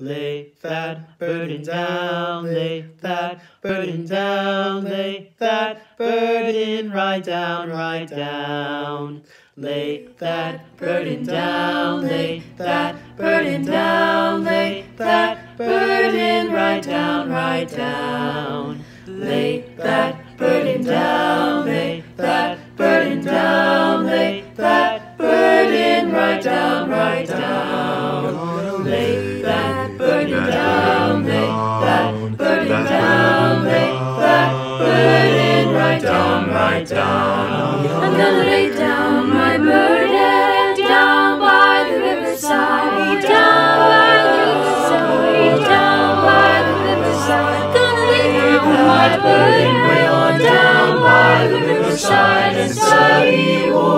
Lay that burden down, lay that burden down, lay that burden right down, right down. Lay that burden down, lay that burden down, lay that burden right down, right down. Lay that burden down, lay that burden down, lay that burden right down, right down. Down. I'm gonna lay down my burden down by the riverside, down by the riverside, down by the riverside. Gonna lay down my burden down by the riverside and study war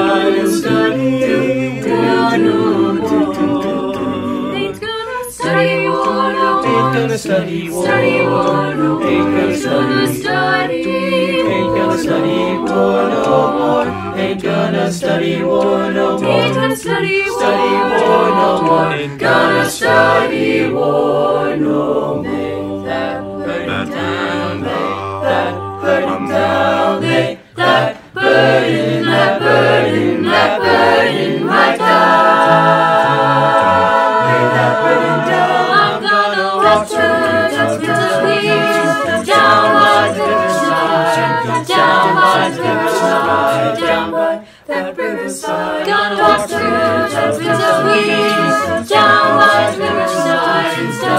gonna study war. Study war no more. Ain't gonna study. study Ain't gonna study war no more. Ain't gonna study war no more. Ain't gonna study war. Study war no more. Ain't Gonna study war no more. Lay that burden down, lay that burden down, lay that burden, that burden, that burden waters riverside, riverside. Riverside.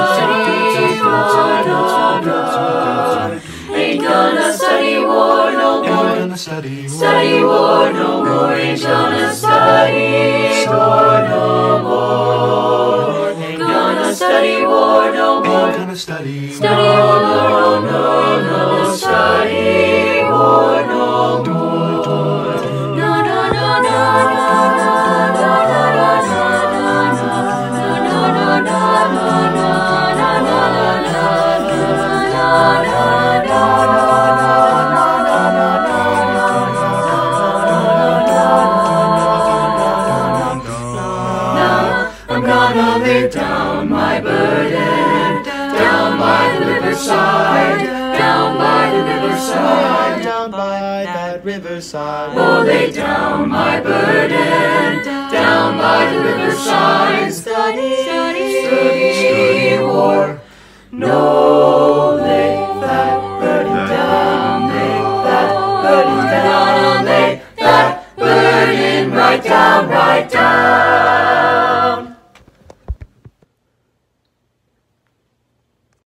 Ain't gonna study war no more, study war no more, ain't gonna study war. to study. Study no, no, no, no, study war no more. No, no, no, no, no, no. I'm gonna lay down my burden riverside, down by the riverside. down by that riverside. Oh, lay down my burden down by the riverside. Study, study, study war. No, lay that burden down, lay that burden down, lay that burden right down,